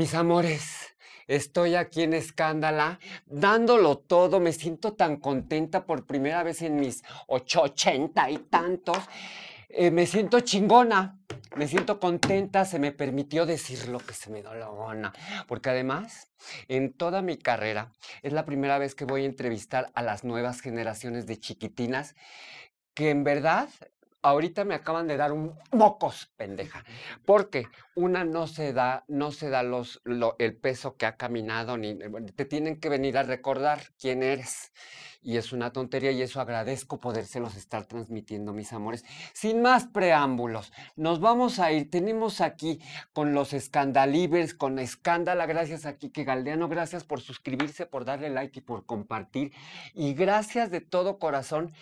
Mis amores, estoy aquí en Escándala, dándolo todo, me siento tan contenta por primera vez en mis ocho, ochenta y tantos. Eh, me siento chingona, me siento contenta, se me permitió decir lo que se me dio la gana, porque además, en toda mi carrera, es la primera vez que voy a entrevistar a las nuevas generaciones de chiquitinas, que en verdad ahorita me acaban de dar un mocos, pendeja. Porque una no se da, no se da los, lo- el peso que ha caminado, ni eh, te tienen que venir a recordar quién eres. Y es una tontería y eso agradezco podérselos estar transmitiendo, mis amores. Sin más preámbulos, nos vamos a ir. Tenemos aquí con los escandalivers, con Escándala, gracias a Kike Galdeano, gracias por suscribirse, por darle like y por compartir. Y gracias de todo corazón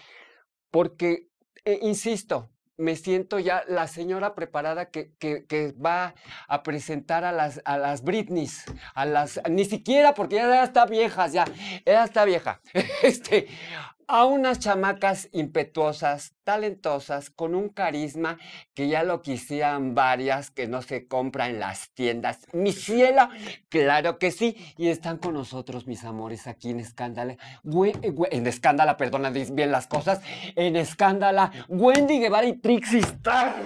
porque, eh, insisto, me siento ya la señora preparada que, que- va a presentar a las, a las Britneys, a las, ni siquiera porque ya está viejas, ya, ella está vieja, este, a unas chamacas impetuosas, talentosas, con un carisma que ya lo quisieran varias, que no se compra en las tiendas. Mi cielo, claro que sí, y están con nosotros, mis amores, aquí en Escándala, en Escándala, perdona, bien las cosas, en Escándala, Wendy Guevara y Trixie Star.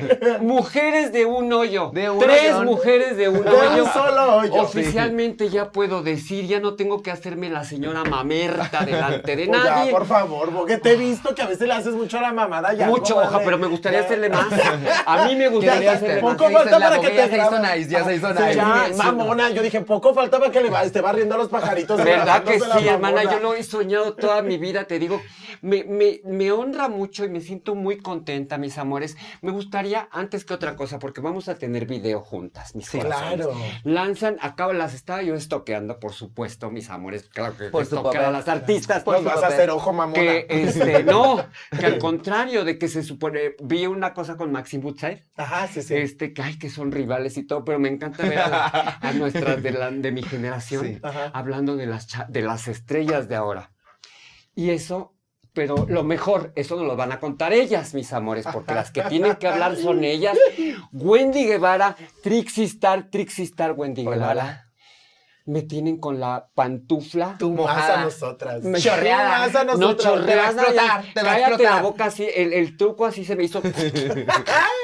mujeres de un hoyo. De un Tres mujeres de un De hoyo. un solo hoyo. Oficialmente ya puedo decir, ya no tengo que hacerme la señora mamerta delante de Pues ya, nadie. por favor, porque te he visto que a veces le haces mucho a la mamada ya. Mucho, oja, pero me gustaría Ya. hacerle más. A mí me gustaría Ya, hacerle más. poco falta para que te ya se hizo nice, ya se hizo nice. Ya, mamona, yo dije, poco falta para que le va- esté barriendo a los pajaritos. ¿Verdad que sí, hermana? Yo lo he soñado toda mi vida, te digo. Me, me, me honra mucho y me siento muy contenta, mis amores. Me gustaría, antes que otra cosa, porque vamos a tener video juntas, mis corazones. Claro. Lanzan, acá las estaba yo estoqueando, por supuesto, mis amores. Claro que Por su estoqueo a las artistas. Pues vas a hacer ojo, mamona. Que este, no, que al contrario de que se supone, vi una cosa con Maxim Woodside, Ajá, sí, sí. este, que ay, que son rivales y todo, pero me encanta ver a, la- a nuestras de, la- de mi generación Sí. Hablando de las, cha- de las estrellas de ahora. Y eso, pero lo mejor, eso nos lo van a contar ellas, mis amores, porque las que tienen que hablar son ellas. Wendy Guevara, Trixie Star, Trixie Star, Wendy Hola, Guevara. Me tienen con la pantufla. Tú más mojada. a nosotras. Me- Chorreada. Tú más a No nosotras. chorreada, te va a explotar, te va a Cállate la boca así, el, el truco así se me hizo.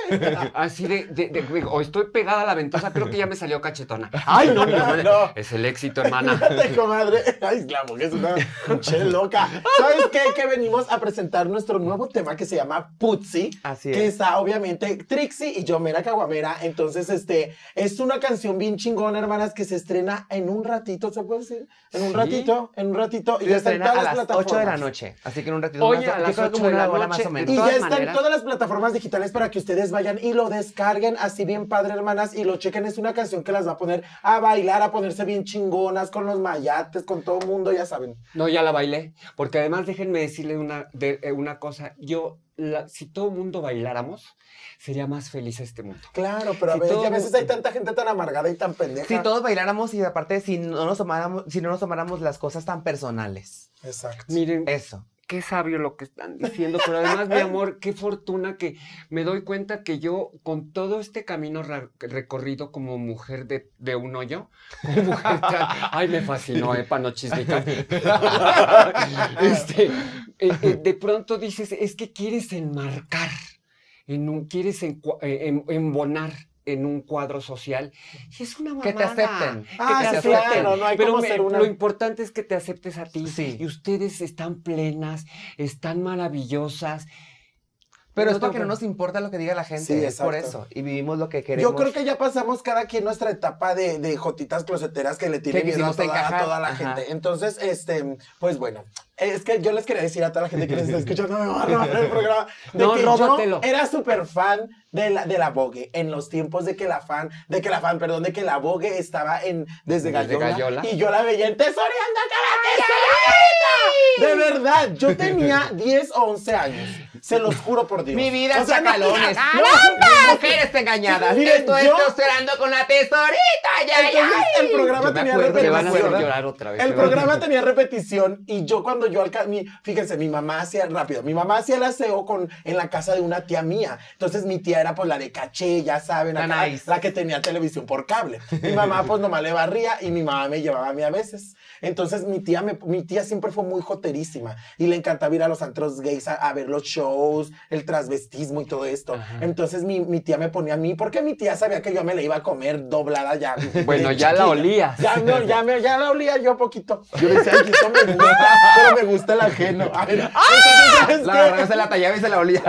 así de, de- de- o estoy pegada a la ventosa, creo que ya me salió cachetona. Ay, no, no, no. Es el éxito, hermana. Fíjate, comadre. Ay, la mujer es una che loca. ¿Sabes qué? Que venimos a presentar nuestro nuevo tema que se llama Putzi. Así Que es. está obviamente Trixie y yo, Mera Caguamera. Entonces, este, es una canción bien chingona, hermanas, que se estrena en un ratito, ¿se puede decir? En un Sí. ratito, en un ratito. Y Se ya está en todas a las las 8 de la noche. Así que en un ratito Oye, más, a las creo 8 como de la noche, más o menos. Y ya está en todas las plataformas digitales para que ustedes vayan y lo descarguen así bien padre, hermanas, y lo chequen. Es una canción que las va a poner a bailar, a ponerse bien chingonas con los mayates, con todo el mundo, ya saben. No, ya la bailé. Porque además, déjenme decirle una, de- eh, una cosa. Yo, la- si todo el mundo bailáramos, sería más feliz este mundo. Claro, pero a Si ver, todo- a veces hay tanta gente tan amargada y tan pendeja. Si todos bailáramos y aparte si no nos tomáramos, si no nos tomáramos las cosas tan personales. Exacto. Miren, Eso. Qué sabio lo que están diciendo, pero además, mi amor, qué fortuna que me doy cuenta que yo, con todo este camino recorrido como mujer de, de un hoyo, como mujer ay, me fascinó, eh, panochismica. este, eh, eh, de pronto dices, es que quieres enmarcar, en un, quieres eh, em- embonar en un cuadro social y es una Que te mamada. acepten. Que Ah, te sí, acepten. claro, no hay Pero me- ser una- lo importante es que te aceptes a ti. Sí. Y ustedes están plenas, están maravillosas. Pero No es porque no nos importa lo que diga la gente. Sí, es por eso. Y vivimos lo que queremos. Yo creo que ya pasamos cada quien nuestra etapa de, de jotitas closeteras que le tiene Que miedo a toda, a toda la ajá. gente. Entonces, este, pues bueno, es que yo les quería decir a toda la gente que les está escuchando, me va a robar el programa, de No, que róbatelo. yo era súper fan de la, de la Vogue en los tiempos de que la fan, de que la fan, perdón, de que la Vogue estaba en Desde Desde Gallola, Gallola. y yo la veía en Tesoreando cada tesorita. De verdad, yo tenía 10 o 11 años. Se los juro por Dios. Mi vida, O sea, no- Mujeres engañadas. Miren, Esto yo- es con la tesorita. Ya. Entonces el programa tenía acuerdo, Me van a hacer repetición. llorar otra vez. El programa tenía repetición y yo cuando yo alca- mi, fíjense, mi mamá hacía rápido, mi mamá hacía el aseo con en la casa de una tía mía. Entonces mi tía era pues la de caché, ya saben, La acá, nice. la que tenía televisión por cable. Mi mamá pues nomás le barría y mi mamá me llevaba a mí a veces. Entonces mi tía me, mi tía siempre fue muy joterísima y le encantaba ir a los antros gays a, a ver los shows, el transvestismo y todo esto. Ajá. Entonces mi, mi tía me ponía a mí porque mi tía sabía que yo me la iba a comer doblada ya. Bueno, ya la olías. Ya, no, ya, me, ya la olía yo poquito. Yo decía, "Ay, esto me gusta, pero me gusta el ajeno. A ver, entonces, ¿sabes La qué? agarraba, se la tallaba y se la olía.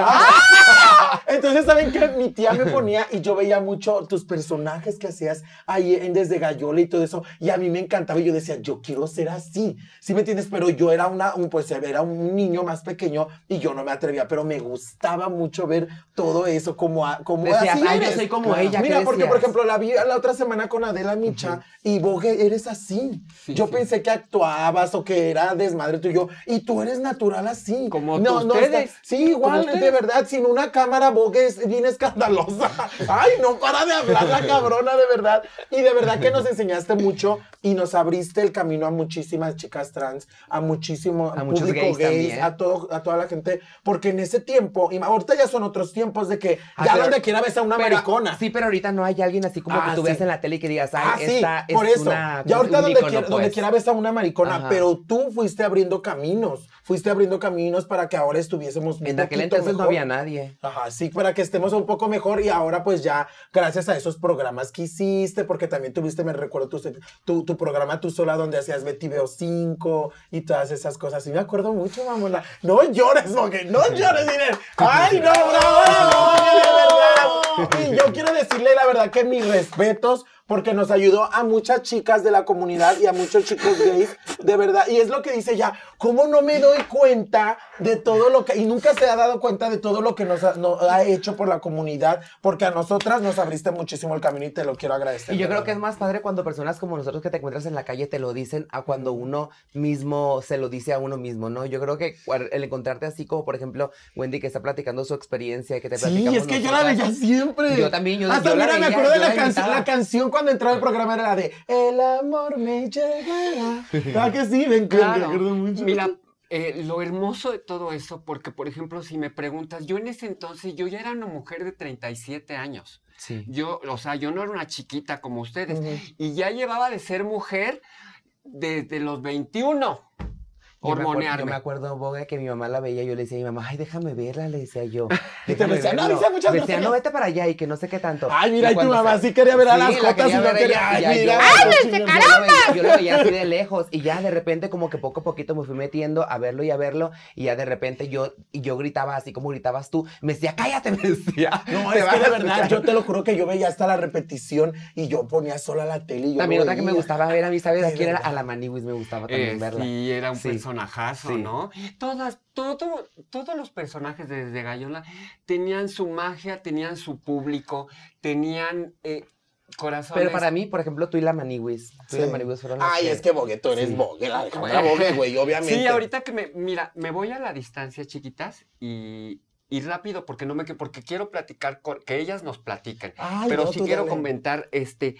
Entonces, ¿saben qué? Mi tía me ponía y yo veía mucho tus personajes que hacías ahí en Desde Gallola y todo eso. Y a mí me encantaba y yo decía, yo quiero ser así. ¿Sí me entiendes? Pero yo era una, un, pues era un niño más pequeño y yo no me atrevía, pero me gustaba mucho ver todo eso como, a- como Decías, así "Ay, yo eres". soy como ella, ¿qué Mira, porque por ejemplo, la vi la otra semana con Adela Micha y Bogue, eres así. Sí, yo sí. pensé que actuabas o que era desmadre tuyo y tú eres natural así. Como no, no, ustedes. está- sí, igual, de verdad, sin una cámara, Bogue es bien escandalosa. Ay, no para de hablar la cabrona, de verdad. Y de verdad que nos enseñaste mucho y nos abriste el camino a muchísimas chicas trans, a muchísimo A público gays a, todo, a toda la gente. Porque en ese tiempo, y ahorita ya son otros tiempos de que Ah, ya pero- donde quiera ves a una Pero- maricona. Sí, pero ahorita no hay alguien así como Ah, que tú sí. veas en la tele y que digas, ay, Ah, sí, esta por es eso. una. ya ahorita un donde, ícono, quiera, donde pues. quiera ves a una maricona, Ajá. pero tú fuiste abriendo caminos, fuiste abriendo caminos para que ahora estuviésemos En aquel entonces no había nadie. Ajá, sí, para que estemos un poco mejor y ahora pues ya, gracias a esos programas que hiciste, porque también tuviste, me recuerdo tu, tu, tu programa tú sola donde hacías Betty Veo 5 y todas esas cosas. Y me acuerdo mucho, mamona. No llores, porque no llores, Irene. Ay, no, bravo, verdad. Y yo quiero decirle la verdad que mis respetos porque nos ayudó a muchas chicas de la comunidad y a muchos chicos gays, de verdad. Y es lo que dice ya, ¿cómo no me doy cuenta de todo lo que, y nunca se ha dado cuenta de todo lo que nos ha, no- ha hecho por la comunidad? Porque a nosotras nos abriste muchísimo el camino y te lo quiero agradecer. Y yo creo que es más padre cuando personas como nosotros que te encuentras en la calle te lo dicen a cuando uno mismo se lo dice a uno mismo, ¿no? Yo creo que el encontrarte así como, por ejemplo, Wendy que está platicando su experiencia y que te Sí, platicamos es que yo la veía siempre. Yo también, yo- Hasta yo la mira, me acuerdo de la, la canción, la canción cuando entraba el programa era la de El amor me llegará. ¿Verdad que sí? Me me Claro. acuerdo mucho. Mira, eh, lo hermoso de todo eso, porque por ejemplo, si me preguntas, yo en ese entonces, yo ya era una mujer de 37 años. Sí. Yo, o sea, yo no era una chiquita como ustedes. Y ya llevaba de ser mujer desde los 21. Yo me, acuerdo, yo Hormonearme. me acuerdo, Boga, que mi mamá la veía, yo le decía a mi mamá, ay, déjame verla, le decía yo. Y te "Déjame decía, "No, verlo". dice muchas Me decía, no, vete para allá y que no sé qué tanto. Ay, mira, y tu mamá sí quería ver a las la jotas y no quería. Ay, mira. ay, lo veía- Yo lo veía así de lejos y ya de repente como que poco a poquito me fui metiendo a verlo y a verlo y ya de repente yo, y yo gritaba así como gritabas tú. Me decía, cállate, me decía. No, "Te es que de verdad, escuchar". yo te lo juro que yo veía hasta la repetición y yo ponía sola la tele y yo También otra que me gustaba ver a mí, ¿sabes? Aquí era a la Maniwis, me gustaba también Eh, verla. sí, era un Sí. Personajazo, Sí. ¿no? Todas, todo, todos los personajes de desde Gallola tenían su magia, tenían su público, tenían eh, corazones. Pero para mí, por ejemplo, tú y la Maniwis. Tú y la. Maniwis fueron las Ay, que- es que Bogue, tú eres Sí. Bogue, la Güey. la Bogue, güey, obviamente. Sí, ahorita que me, mira, me voy a la distancia, chiquitas, y, y rápido, porque no me, que- porque quiero platicar, con, que ellas nos platiquen. Ay, Pero no, sí quiero dale. comentar, este,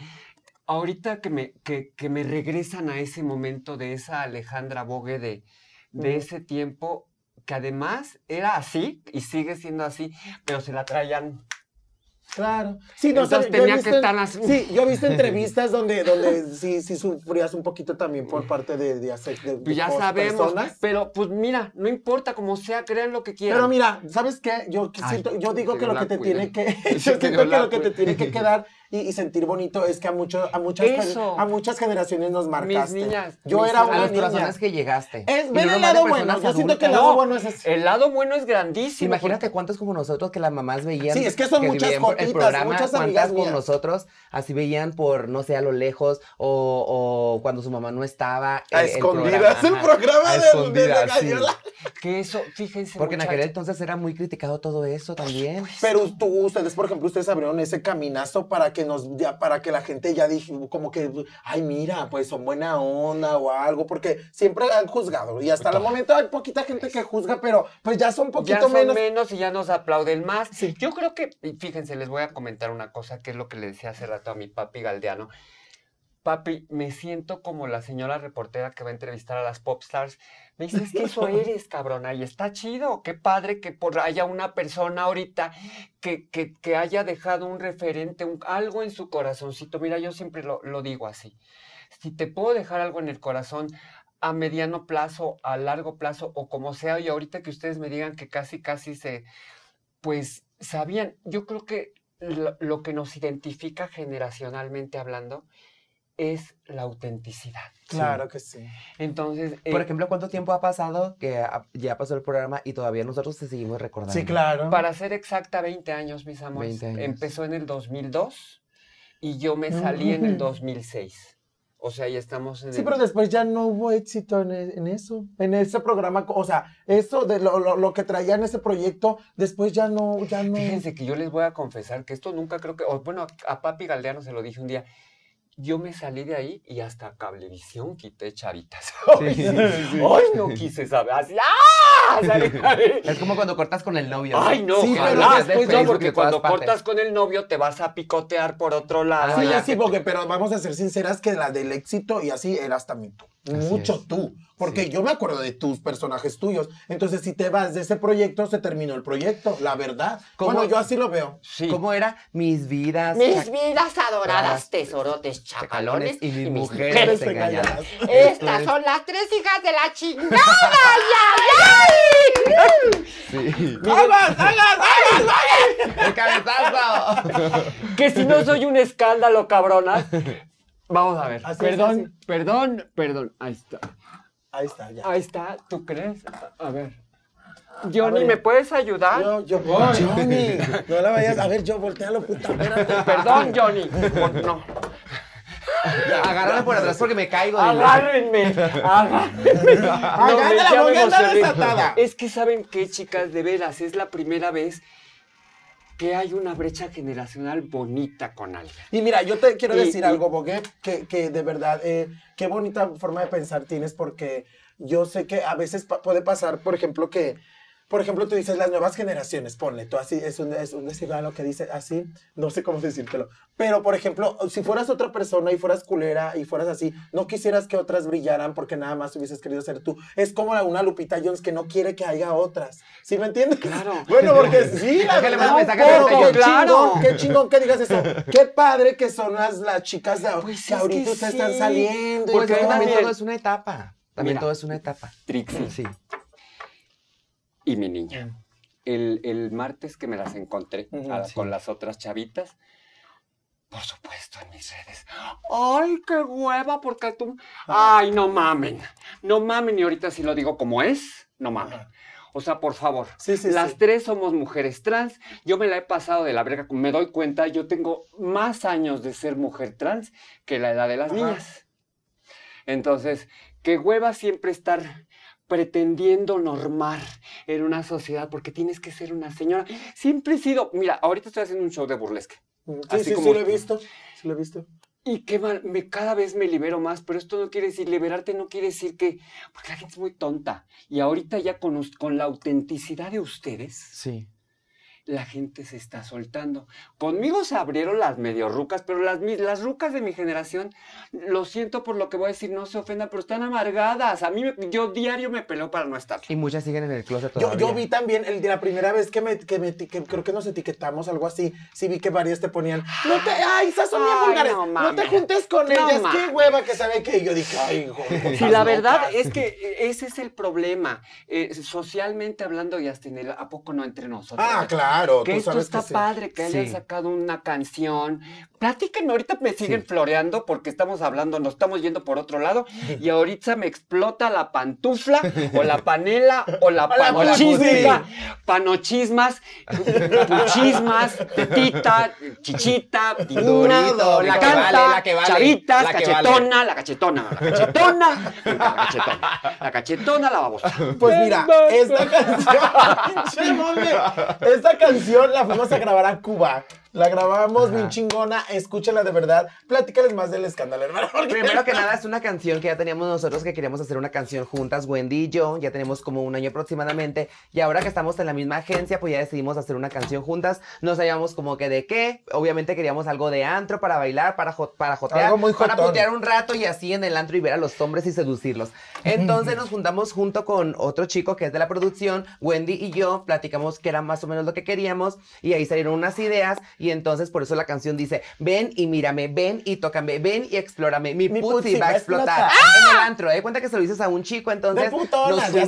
ahorita que me, que, que me regresan a ese momento de esa Alejandra Bogue de, de Ujú. ese tiempo, que además era así y sigue siendo así, pero se la traían. Claro. Sí, no, Entonces tenía que visto en- estar así. Sí, yo he visto entrevistas donde, donde sí, sí sufrías un poquito también por parte de, de, de- de Pues ya sabemos, personas. pero pues mira, no importa como sea, crean lo que quieran. Pero mira, ¿sabes qué? Yo, que Ay, siento, yo digo que que lo que te cuide. tiene que, Que yo siento que lo que te tiene que quedar y, y sentir bonito es que a muchos, a muchas, Eso. a muchas generaciones nos marcaste. niñas, yo mis era A una los niña. corazones que llegaste. Es, no el de lado bueno. personas Yo siento que el lado No, bueno es ese. El lado bueno es grandísimo. Imagínate cuántos como nosotros que las mamás veían. Sí, es que son muchas el jotitas, programa, muchas amigas como nosotros, así veían por, no sé, a lo lejos, o, o cuando su mamá no estaba. A el escondidas, programa, el ajá, programa a de- de escondidas, sí. Que eso, fíjense. Porque en aquel entonces era muy criticado todo eso también. Pero tú, ustedes, por ejemplo, ustedes abrieron ese caminazo para que nos, ya, para que la gente ya dije, como que, ay, mira, pues son buena onda o algo, porque siempre han juzgado y hasta el momento hay poquita gente que juzga, pero pues ya son un ya poquito son menos. menos. y ya nos aplauden más. Sí. Yo creo que, y fíjense, les voy a comentar una cosa que es lo que le decía hace rato a mi papi Galdeano. Papi, me siento como la señora reportera que va a entrevistar a las pop stars. Me dice, que eso eres, cabrona, y está chido. Qué padre que por haya una persona ahorita que, que, que haya dejado un referente, un- algo en su corazoncito. Mira, yo siempre lo, lo digo así. Si te puedo dejar algo en el corazón a mediano plazo, a largo plazo, o como sea, y ahorita que ustedes me digan que casi, casi se, pues, sabían, yo creo que lo, lo que nos identifica generacionalmente hablando es la autenticidad. Claro que sí. Entonces, Por eh, ejemplo, ¿cuánto tiempo ha pasado que ya pasó el programa y todavía nosotros te seguimos recordando? Sí, claro. para ser exacta, 20 años, mis amores. 20 años. Empezó en el 2002 y yo me salí en el 2006. O sea, ya estamos en Sí, el... pero después ya no hubo éxito en, e- en eso, en ese programa, o sea, eso de lo, lo- lo que traía en ese proyecto, después ya no, ya no. Fíjense que yo les voy a confesar que esto nunca creo que, bueno, a, a Papi Galdeano se lo dije un día. Yo me salí de ahí y hasta Cablevisión quité chavitas. Ay, no quise saber. Así, ¡ah! Es como cuando cortas con el novio. Ay, no, Sí, pero ojalá. Pues no, porque cuando partes. cortas con el novio te vas a picotear por otro lado. Ah, Sí, ya sí, que- porque, pero vamos a ser sinceras que la del éxito y así eras también tú. Así Mucho es. tú. Porque Sí. yo me acuerdo de tus personajes tuyos. Entonces, si te vas de ese proyecto, se terminó el proyecto, la verdad. ¿Cómo? Bueno, yo así lo veo. Sí. ¿Cómo era? Mis vidas. Mis vidas adoradas, tesorotes, chacalones y mis mujeres mujeres engañadas. Estas es- son las tres hijas de la chingada. ¡Ay, ay! Sí. ¡Hagas, hagas, hagas! ¡El cabezazo! Que si no soy un escándalo, cabrona. Vamos a ver. Así es, perdón, perdón, perdón. Ahí está. Ahí está, ya. Ahí está. ¿Tú crees? A ver. Johnny, A ver. ¿me puedes ayudar? Yo, yo, Johnny, no la vayas. A ver, yo, voltealo, puta. espérate. Perdón, Johnny. No. Agárrame por atrás porque me caigo. Agárrenme. Agárrenme. No, Agárrala, ya me porque anda emocioné. desatada. Es que saben qué, chicas, de veras, es la primera vez que hay una brecha generacional bonita con alguien. Y mira, yo te quiero Y- decir y- algo, Bogué, que, que de verdad, eh, qué bonita forma de pensar tienes, porque yo sé que a veces pa- puede pasar, por ejemplo, que, por ejemplo, tú dices las nuevas generaciones, ponle, tú así, es un, es un decir lo que dice así, no sé cómo decírtelo, pero, por ejemplo, si fueras otra persona y fueras culera y fueras así, no quisieras que otras brillaran porque nada más hubieses querido ser tú. Es como una Lupita Jones que no quiere que haya otras. ¿Sí me entiendes? Claro. Bueno, porque sí, la Déjale verdad, más mensaje texto. Claro. chingón, qué chingón que digas eso. Qué padre que son las, las chicas de, Pues que ahorita que ustedes sí. están saliendo. y Porque también también- todo es una etapa. También Mira. todo es una etapa. Trixie Sí. Y mi niña. El, el martes que me las encontré Ujú, a- sí. con las otras chavitas, por supuesto en mis redes. ¡Ay, qué hueva! Porque tú. ¡Ay, no mamen! No mamen, y ahorita sí lo digo como es, no mamen. O sea, por favor. Sí, sí, Las sí. tres somos mujeres trans. Yo me la he pasado de la verga. Me doy cuenta, yo tengo más años de ser mujer trans que la edad de las Ajá. niñas. Entonces, qué hueva siempre estar pretendiendo normar en una sociedad porque tienes que ser una señora. Siempre he sido, mira, ahorita estoy haciendo un show de burlesque. Sí, así sí, como- sí lo he visto. Sí lo he visto. Y qué mal, me, cada vez me libero más, pero esto no quiere decir, liberarte no quiere decir que, porque la gente es muy tonta. Y ahorita ya con, con la autenticidad de ustedes, Sí. La gente se está soltando. Conmigo se abrieron las medio rucas, pero las, mis- las rucas de mi generación, lo siento por lo que voy a decir, no se ofendan, pero están amargadas. A mí, me- yo diario me peleo para no estar. Y muchas siguen en el closet Yo, todavía. yo vi también, el de la primera vez que, me, que, me que creo que nos etiquetamos, algo así, sí vi que varias te ponían, no te, ay, esas son bien vulgares, no te juntes con No ellas, qué hueva que sabe que Y yo dije, ay, hijo. Sí, la verdad es que ese es el problema. Eh, socialmente hablando y hasta en el, ¿a poco no entre nosotros? Ah, claro, que tú esto sabes está que padre, que hayan Sí. sacado una canción Platíquenme, ahorita me siguen floreando porque estamos hablando, nos estamos yendo por otro lado y ahorita me explota la pantufla o la panela o la panochismica, panochismas, puchismas, tetita, chichita, Durito, la la canta, vale, la que vale, chavitas, la que cachetona, la cachetona, la cachetona, la cachetona, la cachetona, la babosa. Pues mira, esta canción, esta canción la fuimos a grabar a Cuba. La grabamos bien chingona, escúchala de verdad. Platícales más del escándalo, hermano. Primero que nada, es una canción que ya teníamos nosotros que queríamos hacer una canción juntas, Wendy y yo. Ya tenemos como un año aproximadamente. Y ahora que estamos en la misma agencia, pues ya decidimos hacer una canción juntas. No sabíamos como que de qué. Obviamente queríamos algo de antro para bailar, para, jo- para jotear. Algo muy para putear un rato y así en el antro y ver a los hombres y seducirlos. Entonces nos juntamos junto con otro chico que es de la producción, Wendy y yo. Platicamos que era más o menos lo que queríamos. Y ahí salieron unas ideas. Y entonces por eso la canción dice: Ven y mírame, ven y tócame, ven y explórame. Mi, Mi putzi va a explotar. En el antro, ¿eh? Cuenta que se lo dices a un chico, entonces.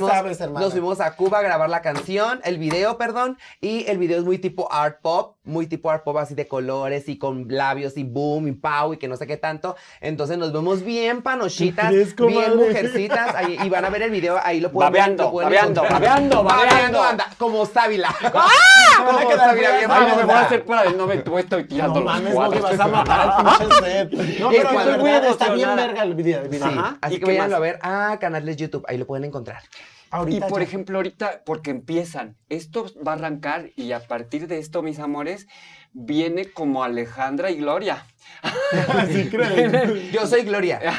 Sabes. Nos fuimos a Cuba a grabar la canción, el video, perdón. Y el video es muy tipo art pop, muy tipo art pop así de colores y con labios y boom y pow y que no sé qué tanto. Entonces nos vemos bien panochitas, ¿Qué crees, bien mujercitas. ahí- y van a ver el video, ahí lo pueden ver, Babeando, lo pueden babeando, babeando, babeando. anda, como sábila. van a Como quedar sábila, feas, bien Ay, no me voy a babeada. hacer para el no me tú estoy tirando No los mames, cuadros. porque vas a matar al pinche set. No, Y pero está bien verga el video. Sí, Ajá. así ¿Y que vayan a ver a canales de YouTube, ahí lo pueden encontrar. Y Ahorita por ya. ejemplo, ahorita, porque empiezan, esto va a arrancar y a partir de esto, mis amores, viene como Alejandra y Gloria. Sí, creo. Yo soy Gloria.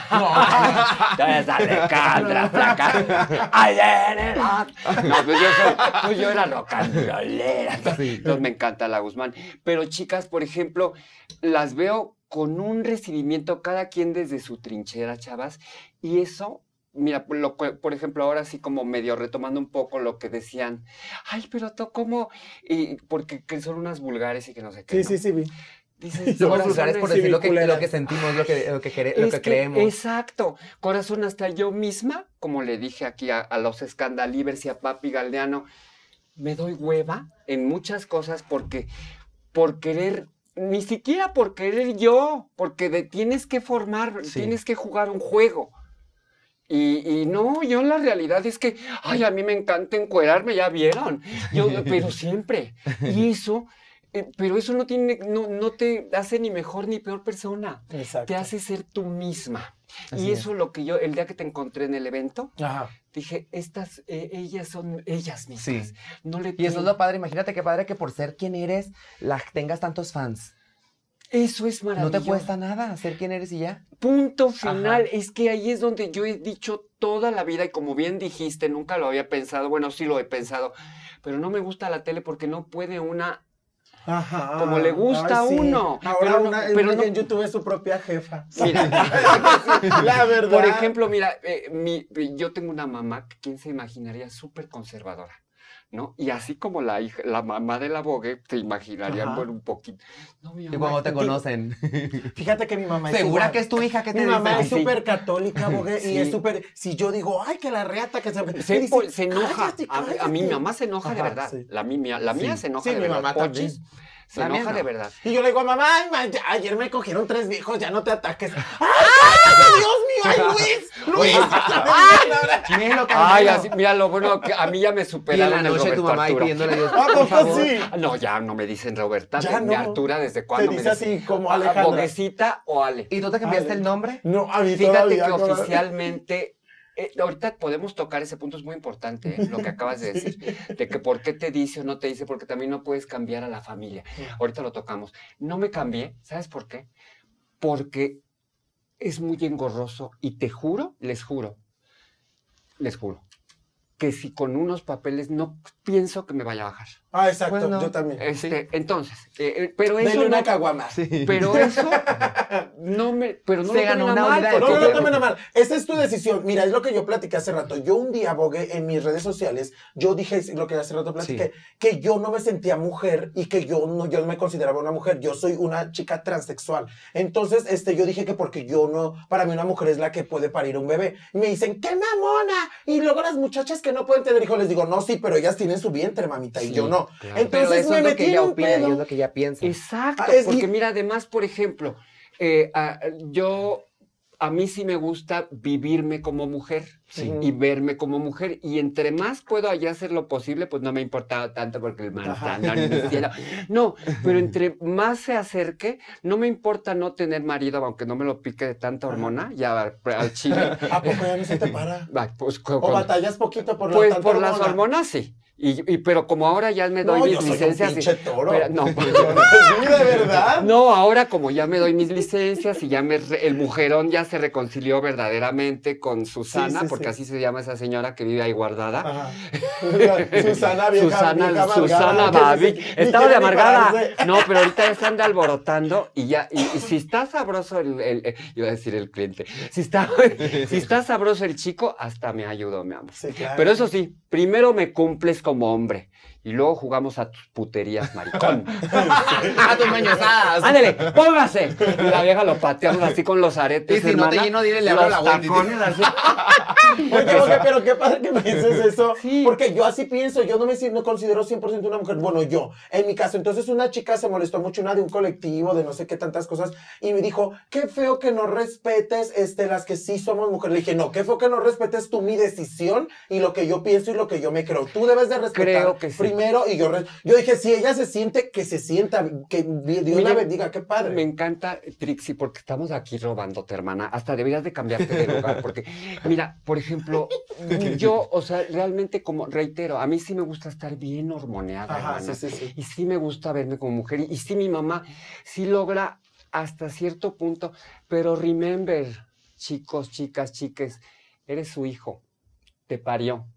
Es Alejandra, flaca. Ay, nene, ah. No, pues yo, soy, pues yo era rock and rollera. Entonces me encanta la Guzmán. Pero chicas, por ejemplo, las veo con un recibimiento, cada quien desde su trinchera, chavas. Y eso, mira, por, lo que- por ejemplo, ahora sí como medio retomando un poco lo que decían. Ay, pero tú cómo... Y porque que son unas vulgares y que no sé qué. Sí, ¿no? sí, sí, vi. Dices, Somos vulgares por decir lo que, lo que sentimos, lo que, lo que, quere- lo es que creemos. Exacto. Corazón, hasta yo misma, como le dije aquí a, a los escandalivers y a Papi Galdeano, me doy hueva en muchas cosas porque por querer, ni siquiera por querer yo, porque de- tienes que formar, Sí. tienes que jugar un juego. Y, y no, yo la realidad es que, ay, a mí me encanta encuerarme, ya vieron. Yo, pero siempre. Y eso, pero eso no tiene, no, no te hace ni mejor ni peor persona Exacto. te hace ser tú misma. Así y es. eso lo que yo, el día que te encontré en el evento, Ajá. dije, estas, eh, ellas son ellas mismas. Sí. No le Y eso es lo padre, imagínate qué padre que por ser quien eres, la, tengas tantos fans. Eso es No maravilloso. te cuesta nada ser quien eres y ya. Punto final. Es que ahí es donde yo he dicho toda la vida, y como bien dijiste, nunca lo había pensado, bueno, sí lo he pensado, pero no me gusta la tele porque no puede una Ajá. Como le gusta a sí. uno. Ahora Pero una, pero una no- en YouTube es su propia jefa. Mira, La verdad. Por ejemplo, mira, eh, mi- yo tengo una mamá que quién se imaginaría súper conservadora, ¿no? Y así como la hija, la mamá de la Vogue, te imaginarían, Ajá. bueno, un poquito. No, mi Y mamá- cuando te conocen. Fíjate que mi mamá es ¿Segura igual. que es tu hija que te Mi mamá dice? es Sí. súper católica, bogue, y es súper. Si yo digo, ay, que la reata, que se. Se, y dice, se enoja. "Cállate, A, a cállate". mi mamá se enoja de verdad. sí. La, mía, la mía Sí. se enoja Sí, de mi verdad. mamá Pochis, también. se enoja no. de verdad. Y yo le digo a mamá, ay, ma, ya- ayer me cogieron tres viejos, ya no te ataques. ¡Ay, cállate, Dios mío! ¡Ay, Luis! ¡Luis! Que Ay, así, mira lo bueno que a mí ya me Y en superaron la el noche tu Roberto mamá pidiéndole a Dios. ¿A por poco favor. sí? No, ya no me dicen Roberta, Ya no. Artura, ¿desde cuándo? me dice dicen? así como Ah, Alejandra. Boguecita o Ale. ¿Y tú te cambiaste Ale. el nombre? No, a mí Fíjate todavía, que oficialmente, eh, ahorita podemos tocar ese punto, es muy importante eh, lo que acabas de decir, de que por qué te dice o no te dice, porque también no puedes cambiar a la familia. Ahorita lo tocamos. No me cambié, ¿sabes por qué? Porque es muy engorroso y te juro, les juro, les juro, que si con unos papeles no pienso que me vaya a bajar. Ah, exacto, Pues no. yo también. Este, Entonces, eh, eh, pero eso Dele una no, caguama. pero eso no me, pero no Se lo ganó una mal, No, no lo tomen a mal. Esa es tu decisión. Mira, es lo que yo platiqué hace rato. Yo un día abogué en mis redes sociales. Yo dije lo que hace rato platiqué, que yo no me sentía mujer y que yo no, yo no me consideraba una mujer. Yo soy una chica transexual. Entonces, este, yo dije que porque yo no, para mí una mujer es la que puede parir un bebé. Y me dicen, ¡qué mamona! Y luego las muchachas que no pueden tener hijos les digo, no, sí, pero ellas tienen su vientre, mamita, y Sí. yo no. No. Claro. Pero Entonces eso me es lo metí que ella en un opina y pedo. es lo que ella piensa. Exacto, Ah, es- porque y- mira, además, por ejemplo, eh, ah, yo, a mí sí me gusta vivirme como mujer Sí. y verme como mujer, y entre más puedo allá hacer lo posible, pues no me ha importado tanto porque el Ajá. está cielo. No, pero entre más se acerque, no me importa no tener marido, aunque no me lo pique de tanta hormona, ya al chile. ¿A poco ya no se te para? Va, pues, ¿O batallas poquito por la pues tanta por las hormona? hormonas sí. Y, y- pero como ahora ya me doy No, mis yo soy un licencias. y- pinche toro. Pero- no, pues, de verdad. No, ahora como ya me doy mis licencias y ya me el mujerón ya se reconcilió verdaderamente con Susana, sí, porque sí. así se llama esa señora que vive ahí guardada. Ajá. Susana, vieja, Susana, vieja Susana Estaba de amargada. No, pero ahorita ya se anda alborotando y ya, y, y si está sabroso el, el- eh, iba a decir el cliente, si está, si está sabroso el chico, hasta me ayudó, mi amor. Claro. Pero eso sí, primero me cumples como hombre y luego jugamos a tus puterías, maricón. ¡Ah, tus mañosadas! Ándele, póngase. Y la vieja lo pateamos así con los aretes. Y si no te hermana. lleno ir, le a Los la tacones así. Oye, oye, pero qué padre que pienses eso. Sí. Porque yo así pienso, yo no me no considero 100% una mujer. Bueno, yo, en mi caso. Entonces, una chica se molestó mucho, una de un colectivo, de no sé qué tantas cosas, y me dijo, qué feo que no respetes este, las que sí somos mujeres. Le dije, no, qué feo que no respetes tú mi decisión y lo que yo pienso y lo que yo me creo. Tú debes de respetar Creo que sí. primero. Y yo, yo dije, si ella se siente, que se sienta, que Dios la Mira, bendiga, qué padre. Me encanta, Trixie, porque estamos aquí robándote, hermana. Hasta deberías de cambiarte de lugar. Porque, mira, por ejemplo, yo, o sea, realmente, como reitero, a mí sí me gusta estar bien hormoneada, Ajá, hermana. sí, sí, sí. Y sí me gusta verme como mujer. Y sí, mi mamá sí logra hasta cierto punto. Pero remember, chicos, chicas, chiques, eres su hijo. Te parió.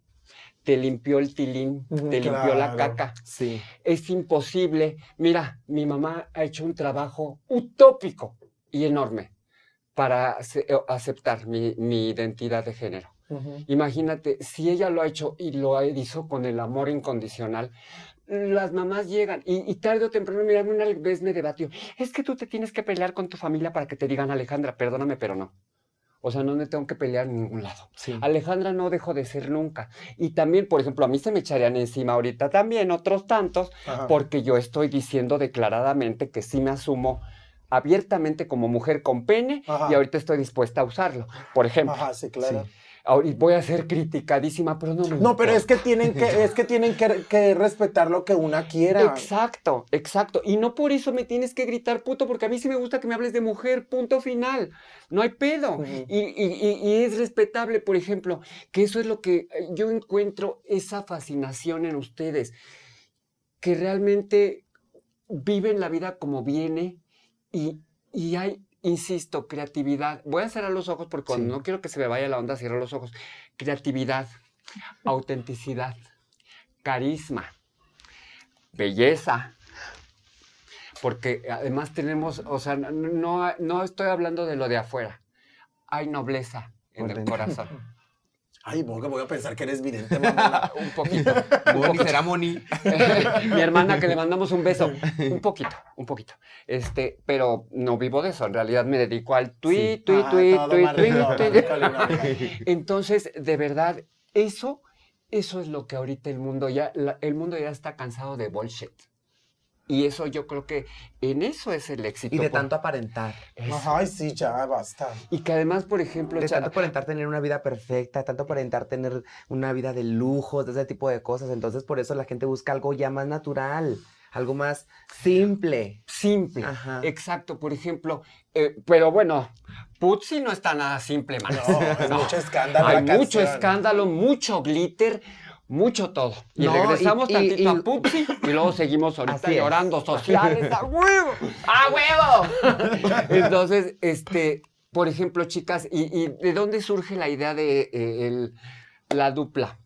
Te limpió el tilín. Te limpió la caca Sí. es imposible. Mira, mi mamá ha hecho un trabajo utópico y enorme para eh, aceptar mi, mi identidad de género. Ujú. Imagínate, si ella lo ha hecho y lo hizo con el amor incondicional, las mamás llegan y, y tarde o temprano, mira, una vez me debatió, es que tú te tienes que pelear con tu familia para que te digan Alejandra, perdóname, pero no. O sea, no me tengo que pelear en ningún lado. Sí. Alejandra no dejó de ser nunca. Y también, por ejemplo, a mí se me echarían encima ahorita también otros tantos, Ajá. porque yo estoy diciendo declaradamente que sí me asumo abiertamente como mujer con pene Ajá. y ahorita estoy dispuesta a usarlo. Por ejemplo, Ajá, sí, claro. Sí. Y voy a ser criticadísima, pero no me No, pero es importa. que tienen que, es que tienen que, que respetar lo que una quiera. Exacto, exacto. Y no por eso me tienes que gritar puto, porque a mí sí me gusta que me hables de mujer, punto final. No hay pedo. Y- y- y es respetable, por ejemplo, que eso es lo que eh, yo encuentro, esa fascinación en ustedes, que realmente viven la vida como viene y, y hay, insisto, creatividad. Voy a cerrar los ojos porque cuando Sí. no quiero que se me vaya la onda, cierro los ojos. Creatividad, autenticidad, carisma, belleza. Porque además tenemos, o sea, no, estoy hablando de lo de afuera. Hay nobleza en Por el dentro. corazón. Ay, Boga, voy a pensar que eres vidente, mamá. Un poquito. Moni será Moni. Mi hermana que le mandamos un beso. Un poquito, un poquito. Este, pero no vivo de eso. En realidad me dedico al tweet, tweet, Ah, tweet, tweet, tweet, tweet. Entonces, de verdad, eso, eso es lo que ahorita el mundo ya, la- el mundo ya está cansado de bullshit. Y eso yo creo que en eso es el éxito. Y de por- tanto aparentar. Ajá, Ay, sí, ya, basta. Y que además, por ejemplo, De tanto aparentar tener una vida perfecta, tanto aparentar tener una vida de lujos, de ese tipo de cosas. Entonces, por eso la gente busca algo ya más natural, algo más simple. simple. Ajá. Exacto, por ejemplo. eh, pero bueno, Putzi no está nada simple, mano. No, es mucho escándalo. Hay mucho canción. escándalo, mucho glitter, mucho todo. Y No, regresamos y- tantito y- a Putzi y luego seguimos ahorita llorando sociales. ¡A huevo! ¡A huevo! Entonces, este, por ejemplo, chicas, ¿y, y de dónde surge la idea de eh, el- la dupla?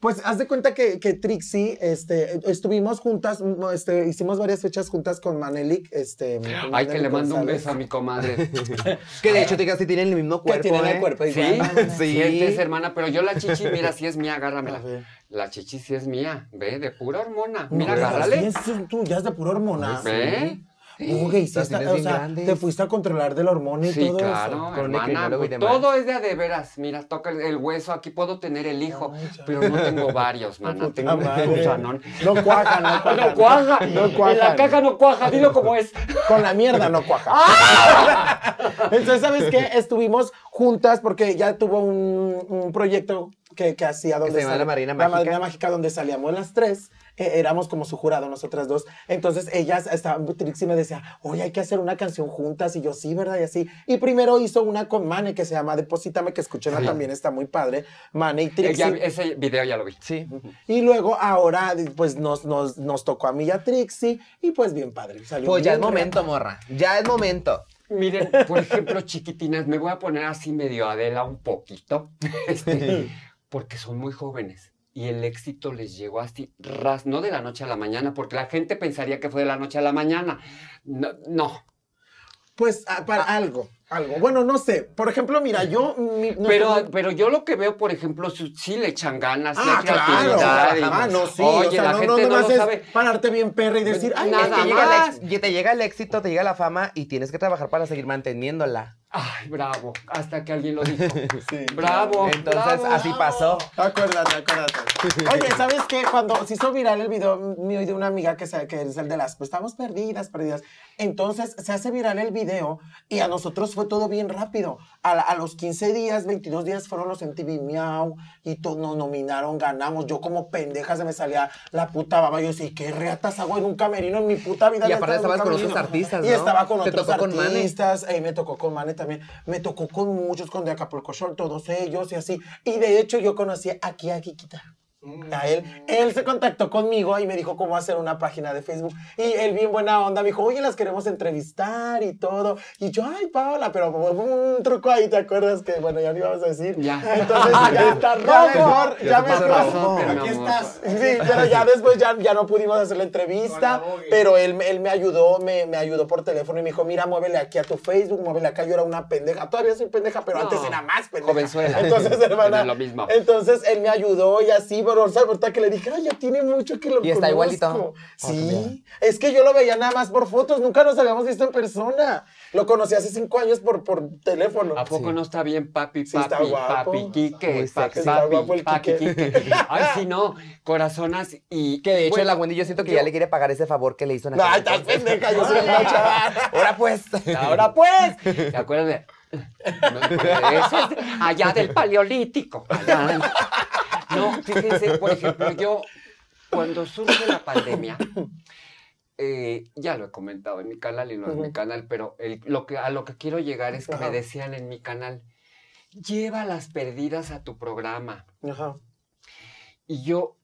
Pues haz de cuenta que, que Trixie, este, estuvimos juntas, mm, este, hicimos varias fechas juntas con Manelik, este. con Ay, que le mando un beso a mi comadre. Que de hecho, te digas, si tienen el mismo Que cuerpo. tienen ¿eh? el cuerpo ¿Sí? igual. Sí. Sí, es hermana, pero yo la chichi, mira, sí es mía, agárramela. La chichi sí es mía, ve, de pura hormona. No, Mira, pero agárrale. sí, es tuyas de pura hormona. ¿Ve? Uy, sí está- tienes o bien sea, grandes. te fuiste a controlar del hormona y Sí, todo claro, eso. Con hermana, y pues, demás. todo es de a de veras. Mira, toca el, el hueso, aquí puedo tener el hijo, Ay, pero no tengo varios, mana. puta Tengo un gusanón. No cuaja, no cuaja. No cuaja, No En la caja no cuaja, dilo como es. Con la mierda no cuaja. Entonces, ¿sabes qué? Estuvimos juntas porque ya tuvo un, un proyecto que, que hacía donde se llama La Madrina La Mágica. Madrina Mágica, donde salíamos las tres. Eh, éramos como su jurado, nosotras dos. Entonces, ellas estaban, Trixie me decía, oye, hay que hacer una canción juntas. Y yo, sí, ¿verdad? Y así. Y primero hizo una con Mane que se llama Deposítame, que escuchen Sí. también, está muy padre. Mane y Trixie. ya- ese video ya lo vi. Sí. Y luego ahora pues nos, nos, nos tocó a mí y a Trixie y pues bien padre. Salió Pues ya es momento, morra. Ya es momento. Miren, por ejemplo, chiquitinas, me voy a poner así medio Adela un poquito, este, porque son muy jóvenes. Y el éxito les llegó así, ras, no de la noche a la mañana, porque la gente pensaría que fue de la noche a la mañana. No, no. Pues ah, para algo, algo. Bueno, no sé. Por ejemplo, mira, yo... mi- no Pero, pero yo lo que veo, por ejemplo, sí, sí le echan ganas, Ah, claro. creatividad. Ah, no, sí. Oye, o sea, la no, gente no, no, lo es sabe. pararte bien perra y decir, ay, Nada es que Te llega, el más. te llega el éxito, te llega la fama y tienes que trabajar para seguir manteniéndola. Ay, bravo, hasta que alguien lo dijo. Sí. Bravo. Entonces, bravo. así pasó. Acuérdate, acuérdate. Oye, ¿sabes qué? Cuando se hizo viral el video mío y de una amiga que, se- que es el de las, pues estamos perdidas, perdidas. Entonces se hace viral el video y a nosotros fue todo bien rápido. A, a los 15 días, 22 días fueron los MTV Miau y to- nos nominaron, ganamos. Yo como pendeja se me salía la puta baba. Yo decía, ¿qué reatas hago en un camerino en mi puta vida? Y aparte estabas con otros artistas, Y ¿no? estaba con Te otros tocó con Mane. artistas. eh, me tocó con Mane también. Me tocó con muchos, con de Acapulco Shore, todos ellos y así. Y de hecho yo conocí aquí a Kikita. A él, él se contactó conmigo y me dijo cómo hacer una página de Facebook. Y él, bien buena onda, me dijo, oye, las queremos entrevistar y todo. Y yo, ay, Paola, pero hubo un truco ahí, ¿te acuerdas? Que bueno, ya no íbamos a decir. Ya. Entonces, ya está mejor, ya mejor. rojo. Pero, Aquí estás. Sí, pero ya después ya, ya no pudimos hacer la entrevista, pero él, me- él me ayudó, me, me ayudó por teléfono y me dijo, mira, muévele aquí a tu Facebook, muévele acá. Yo era una pendeja, todavía soy pendeja, pero No, antes era más pendeja. jovenzuela. Entonces, hermana, Pero lo mismo. entonces él me ayudó y así, pero o sea, ahorita que le dije, ay, ya tiene mucho que lo Y está conozco". igualito. Sí, es que yo lo veía nada más por fotos, nunca nos habíamos visto en persona. Lo conocí hace cinco años por, por teléfono. ¿A poco Sí. no está bien, papi, Sí, está papi, guapo. papi, Quique, papi. Está guapo el papi, Quique. Quique? Ay, sí, no, corazonas y... Que de hecho Bueno, la Wendy yo siento que yo- ya le quiere pagar ese favor que le hizo en No, estás pendeja, yo soy una chaval. Ahora pues. Ahora pues, ¿te acuerdas de...? Eso es allá del paleolítico. allá. No, fíjense, por ejemplo, yo, cuando surge la pandemia, eh, ya lo he comentado en mi canal y no en mi canal, pero el- lo que, a lo que quiero llegar es que me decían en mi canal, lleva las perdidas a tu programa. Ajá. Y yo,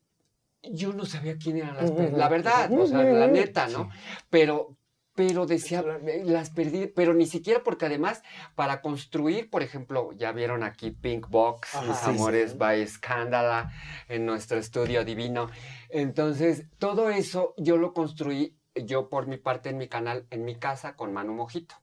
yo no sabía quién eran las perdidas, la verdad, o sea, la neta, ¿no? Pero, pero decía, eh, las perdí, pero ni siquiera porque además para construir, por ejemplo, ya vieron aquí Pink Box, Ajá, mis sí, amores sí. by Scandala, en nuestro estudio divino. Entonces, todo eso yo lo construí yo por mi parte en mi canal, en mi casa, con Manu Mojito.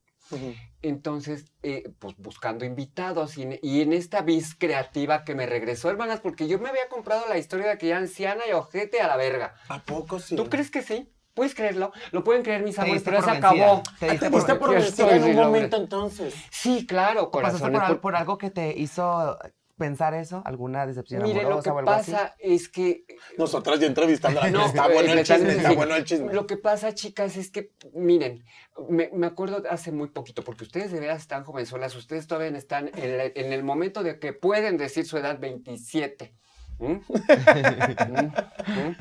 Entonces, eh, pues buscando invitados y, en- y en esta vis creativa que me regresó, hermanas, porque yo me había comprado la historia de que ya anciana y ojete a la verga. ¿A poco sí? ¿Tú crees que sí? ¿Puedes creerlo? Lo pueden creer mis Te amores, pero ya se vencida. acabó. Te diste te por vencida estoy en un momento entonces. Sí, claro, ¿Pasaste corazones. por, al- por- algo que te hizo pensar eso? ¿Alguna decepción Mire, lo amorosa que o algo así? pasa es que Nosotras ya entrevistando No, está eh, bueno el chisme, está bueno el chisme. Lo que pasa, chicas, es que, miren, me, me acuerdo hace muy poquito, porque ustedes de veras están jovenzuelas, ustedes todavía están en, la- en el momento de que pueden decir su edad 27. ¿Mm? ¿Mm? ¿Mm?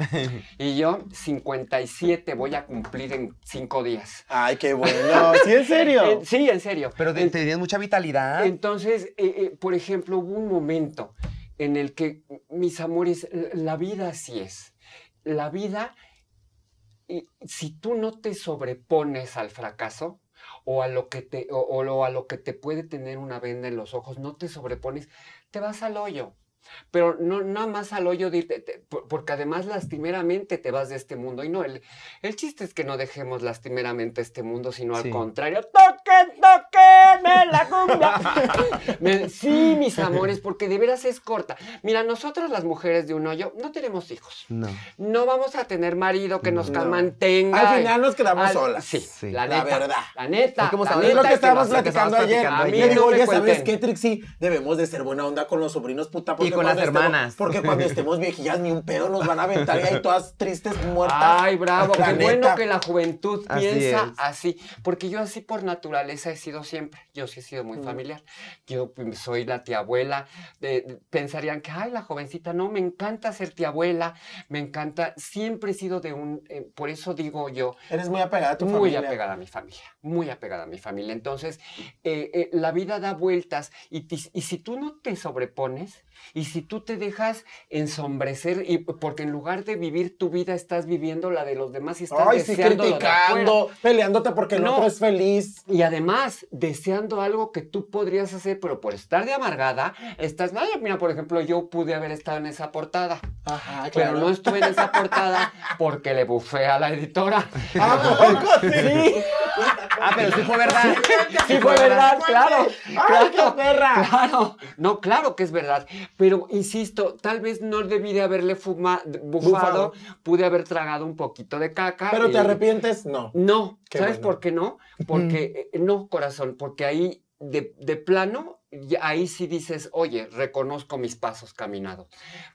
Y yo 57 voy a cumplir en cinco días. Ay, qué bueno. ¿Sí, en serio? Eh, sí, en serio. Pero te- En- tenías mucha vitalidad. entonces, eh, eh, por ejemplo, hubo un momento en el que, mis amores, la vida así es. La vida, si tú no te sobrepones al fracaso o a lo que te, o, a lo que te puede tener una venda en los ojos, no te sobrepones, te vas al hoyo. Pero no nada más al hoyo de irte, te- por- porque además lastimeramente te vas de este mundo. Y no, el, el chiste es que no dejemos lastimeramente este mundo, sino Sí. al contrario. ¡Toquen, toquen la cumbia. Me- sí, mis amores, porque de veras es corta. Mira, nosotras las mujeres de un hoyo no tenemos hijos. No. No vamos a tener marido que nos No. mantenga. Al final nos quedamos Al- solas. Sí, Sí. la La neta. verdad. La neta. Es como la Es lo neta que es estábamos nos- platicando ayer. A mí ayer. digo, no me oye, ¿sabes qué, Trixie? Debemos de ser buena onda con los sobrinos, puta. porque con las estemos- hermanas. porque cuando estemos viejillas, ni un pedo nos van a aventar y ahí todas tristes, muertas. Ay, bravo, qué bueno neta. que la juventud Así piensa es. así, porque yo así por naturaleza he sido siempre, yo sí he sido muy familiar, yo pues, soy la tía abuela, de- pensarían que, ay, la jovencita, no, me encanta ser tía abuela, me encanta, siempre he sido de un, eh, por eso digo yo, Eres muy apegada a tu muy familia. apegada a mi familia, muy apegada a mi familia. Entonces, eh, eh, la vida da vueltas y si tú no te sobrepones y si tú te dejas ensombrecer, y, porque en lugar de vivir tu vida estás viviendo la de los demás y estás Ay, sí, de criticando, peleándote porque el No. otro es feliz. Y además, deseando algo que tú podrías hacer, pero por estar de amargada, estás, ay, mira, por ejemplo, yo pude haber estado en esa portada, Ajá, pero no estuve en esa portada porque le bufé a la editora. ¿A poco sí? Ah, pero sí fue verdad. Sí fue verdad, claro. ¡Ay, qué perra! Claro, no, claro que es verdad. Pero insisto, tal vez no debí de haberle fuma- bufado, pude haber tragado un poquito de caca. ¿Pero y- te arrepientes? No. No, Qué ¿sabes bueno. por qué no? Porque, eh, no, corazón, porque ahí de, de plano, ahí sí dices, oye, reconozco mis pasos caminados.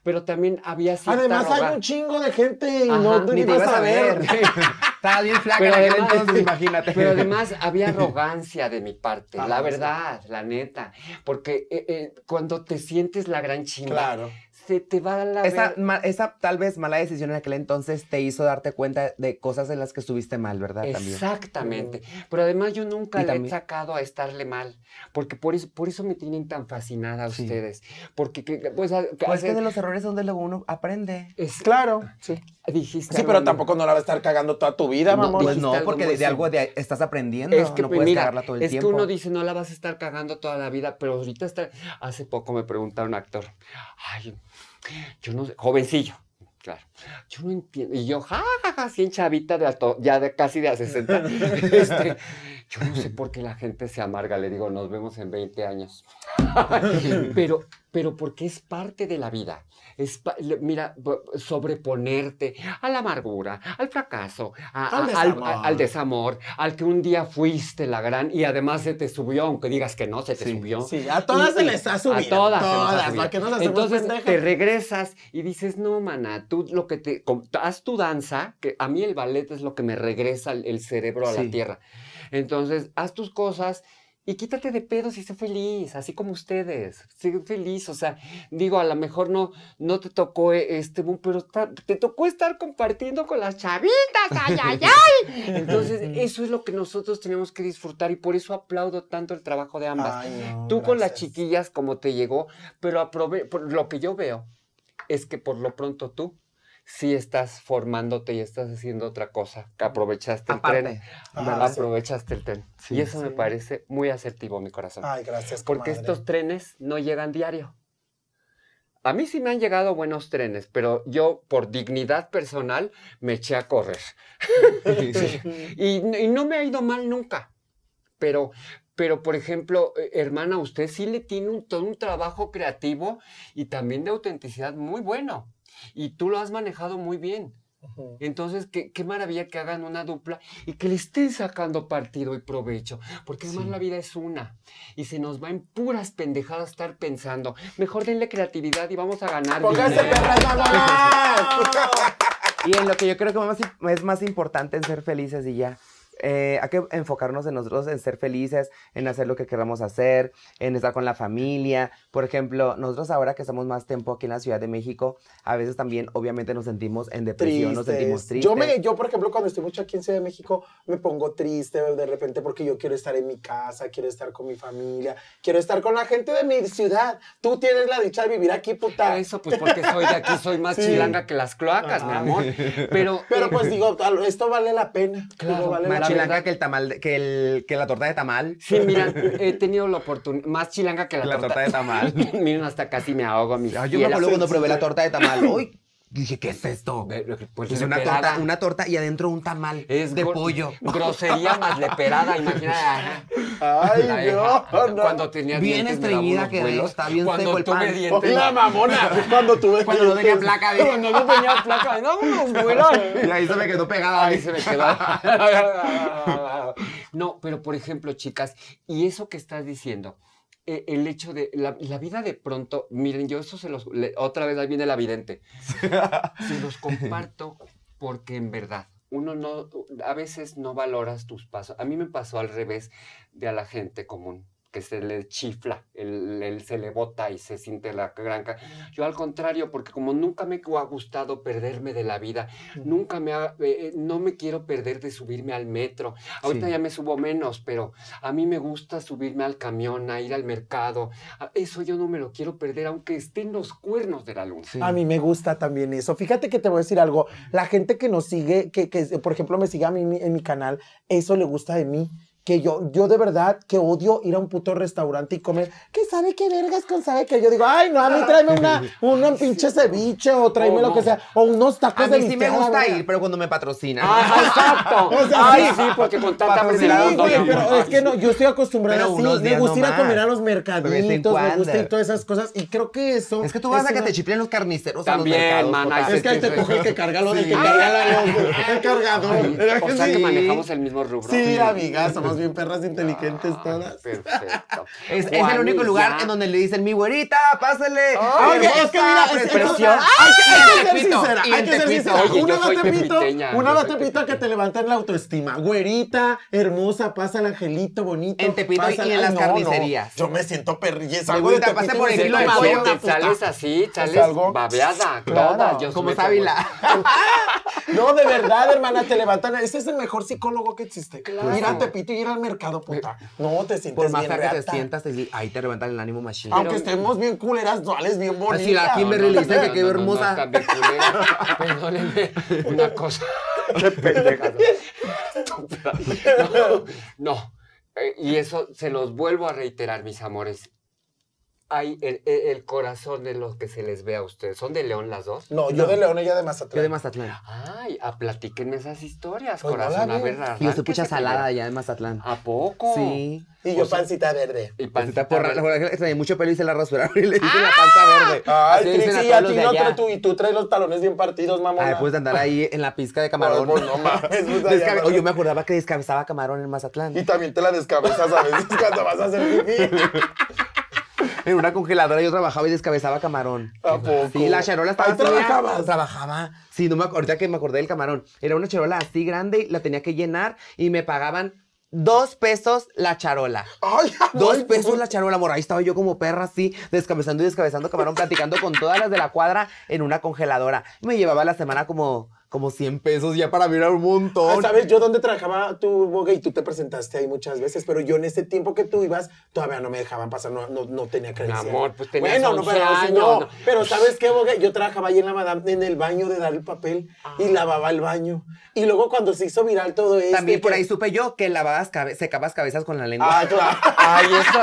Pero también había cierta Además hay un chingo de gente y Ajá, no ni ni te vas ibas a ver. ver. Estaba bien flaca Pero además- entonces, imagínate. Pero además había arrogancia de mi parte, la sí. verdad, la neta. Porque eh, eh, cuando te sientes la gran chingada, Claro. Se te va la Esa, ma- esa tal vez mala decisión en aquel entonces te hizo darte cuenta de cosas en las que estuviste mal, ¿verdad? También. Exactamente. Pero además yo nunca le he sacado a estarle mal. Porque por eso, por eso me tienen tan fascinada Sí. ustedes. Porque, que- pues, a- Pues es que de los errores es donde luego uno aprende. es- Claro, sí. dijiste Sí, pero tampoco no la vas a estar cagando toda tu vida, No, mamón. Pues no, porque de, de algo de, estás aprendiendo. Es que, no puedes mira, cagarla todo el es tiempo. que uno dice, no la vas a estar cagando toda la vida, pero ahorita está... Hace poco me preguntaron un actor, ay, yo no sé, jovencillo, claro, yo no entiendo, y yo, ja, ja, ja, en chavita, de alto, ya de casi de a 60, este, yo no sé por qué la gente se amarga, le digo, nos vemos en 20 años, pero, pero porque es parte de la vida. Es, mira, sobreponerte a la amargura, al fracaso, a- Al desamor. al desamor, al que un día fuiste la gran y además se te subió, aunque digas que no, se te Sí. subió. Sí, a todas Y- se les ha subido. A todas, se nos ha Todas, subido. ¿para qué nos hacemos Entonces pendejas? te regresas y dices, no, mana, tú lo que te... Haz tu danza, que a mí el ballet es lo que me regresa el, cerebro a la Sí. tierra. Entonces, haz tus cosas y quítate de pedos y sé feliz, así como ustedes. Sé feliz, o sea, digo, a lo mejor no, no te tocó eh, este boom, pero está- te tocó estar compartiendo con las chavitas, ay, ay, ay. Entonces, eso es lo que nosotros tenemos que disfrutar y por eso aplaudo tanto el trabajo de ambas. Ay, no, Tú con las gracias. chiquillas como te llegó, pero aprove por lo que yo veo es que por lo pronto tú sí estás formándote y estás haciendo otra cosa, aprovechaste el tren, sí. aprovechaste el tren. Sí, y eso me parece muy asertivo, mi corazón. Ay, gracias, porque comadre. estos trenes no llegan diario. A mí sí me han llegado buenos trenes, pero yo por dignidad personal me eché a correr. Y, y no me ha ido mal nunca. Pero, pero por ejemplo, eh, hermana, usted sí le tiene un, todo un trabajo creativo y también de autenticidad muy bueno. Y tú lo has manejado muy bien. Entonces, qué, qué maravilla que hagan una dupla y que le estén sacando partido y provecho, porque además Sí. la vida es una y se nos va en puras pendejadas estar pensando. Mejor denle creatividad y vamos a ganar. Pónganse perras. Y en lo que yo creo que más, es más importante en ser felices y ya. Eh, hay que enfocarnos en nosotros, en ser felices, en hacer lo que queramos hacer, en estar con la familia. Por ejemplo, nosotros ahora que estamos más tiempo aquí en la Ciudad de México, a veces también obviamente nos sentimos en depresión, nos sentimos tristes. Yo, me, yo, por ejemplo, cuando estoy mucho aquí en Ciudad de México, me pongo triste de repente porque yo quiero estar en mi casa, quiero estar con mi familia, quiero estar con la gente de mi ciudad. Tú tienes la dicha de vivir aquí, puta. Eso, pues porque soy de aquí, soy más Sí. chilanga que las cloacas, mi amor. Pero, Pero pues digo, tal- esto vale la pena. Claro, Digo, vale la la chilanga verdad- que el tamal, que, el, que la torta de tamal. Sí, mira, he tenido la oportunidad, más chilanga que la, La torta de tamal. Miren, hasta casi me ahogo, mis Ay, yo me acuerdo cuando probé la torta de tamal. Uy, Dije, ¿qué es esto? Pues Es una torta, una torta y adentro un tamal Es de pollo. Grosería más leperada, imagínate. Ay, La no, no. Cuando tenía Bien estreñida quedé, está bien Cuando seco el tuve pan. dientes. La mamona, cuando tuve Cuando no tenía placa, dije. Cuando no tenía placa, me daba unos vuelos. Y ahí se me quedó pegada. Ahí se me quedó. No, pero por ejemplo, chicas, y eso que estás diciendo, eh, el hecho de la, la vida de pronto, miren, yo eso se los, le- otra vez ahí viene la vidente, se los comparto porque en verdad, uno no, a veces no valoras tus pasos. A mí me pasó al revés de a la gente común que se le chifla, el, el- se le bota y se siente la gran... ca- Yo al contrario, porque como nunca me ha gustado perderme de la vida, nunca me ha, eh, no me quiero perder de subirme al metro. Ahorita Sí. ya me subo menos, pero a mí me gusta subirme al camión, a ir al mercado. Eso yo no me lo quiero perder, aunque esté en los cuernos de la luna. Sí. A mí me gusta también eso. Fíjate que te voy a decir algo. La gente que nos sigue, que, que por ejemplo me sigue a mí en mi- en mi canal, eso le gusta de mí. Que yo, yo de verdad que odio ir a un puto restaurante y comer. ¿Qué sabe qué vergas con sabe que? Yo digo, ay, no, a mí tráeme una, una pinche ceviche o tráeme Oh, lo no. que sea. O unos tacos A de mí sí me gusta verga. ir, pero cuando me patrocinan. Ah, exacto. O sea, Ay, sí. sí, porque con tanta Patrocinado, Sí, güey, pero es que no, yo estoy acostumbrada Pero así. unos Me gusta ir a comer a los De mercaditos, me gusta y todas esas cosas. Y creo que eso. Es que tú vas a que una- te chiflen los carniceros También, a los mercados. man, Es que ahí te coge el que carga lo de que carga la el cargador. Ay, ¿Verdad o que sea que manejamos el mismo rubro. Sí, amiga, somos bien perras inteligentes Ah, todas. Perfecto. Es, es el único y lugar en donde le dicen, mi güerita, pásale. Ay, hermosa, es que mira, es que preciosa". hay que, Y ser sincera, y hay que ser sincera. Oye, una soy va Tepito, tepiteña, una yo va soy Tepito tepiteña. que te levanta en la autoestima. Güerita, hermosa, pasa el angelito bonito. En Tepito y pasa- en Ay, las no, carnicerías. no, Yo me siento perrilla. Me Salgo de gusta, pase Tepito por y el kilo de Te sales así, sales babeada, Claro, toda. Como Sábila. No, de verdad, hermana, te levantan. Ese es el mejor psicólogo que existe. Claro. Ir a Tepito y ir al mercado, puta. No, te sientes Por más bien que te reata. sientas, te ahí te levantan el ánimo machine. Aunque Pero- estemos bien culeras, duales, bien bonitas. Así la Kimberly le dice que quedó hermosa. Perdónenme una cosa. Qué pendeja. No, no. Eh, y eso se los vuelvo a reiterar, mis amores. Hay el, el- el corazón de los que se les ve a ustedes. ¿Son de León las dos? No, yo de León, ella de Mazatlán. Yo de Mazatlán. Ay, a platíquenme esas historias, Pues no la corazón. a ver, Y yo soy pucha salada allá de Mazatlán. ¿A poco? Sí. Y yo O sea, pancita verde. Y Pancita pancita que tenía mucho pelo y se la rasuraron y le hice la panza verde. Ay, dicen Trixie, todos a ti no tú y tú traes los talones bien partidos, mamá. Ay, pues de andar ahí en la pizca de camarón. Pues, no mames, pues, Descabe- yo me acordaba que descabezaba camarón en Mazatlán. Y también te la descabezas a veces cuando vas a hacer pipí. En una congeladora yo trabajaba y descabezaba camarón. ¿A poco? Sí, la charola estaba Ahí trabajabas. Trabajaba. Sí, no me, ahorita que me acordé del camarón. Era una charola así grande y la tenía que llenar y me pagaban dos pesos la charola. Ay, Dos pesos la charola, amor. Ahí estaba yo como perra así, descabezando y descabezando camarón, platicando con todas las de la cuadra en una congeladora. Me llevaba la semana como, como 100 pesos ya para mirar un Ah, montón. ¿Sabes? Yo donde trabajaba tu boga y tú te presentaste ahí muchas veces, pero yo en ese tiempo que tú ibas, todavía no me dejaban pasar, no, no, no tenía credencial. amor, pues tenías Bueno, no, 11 pero, años, no, no. pero ¿sabes qué, boga? Yo trabajaba ahí en la madame, en el baño de dar el papel y lavaba el baño. Y luego cuando se hizo viral todo esto... También por que- ahí supe yo que lavabas, cabe- secabas cabezas con la lengua. Ah, claro. Ay, eso,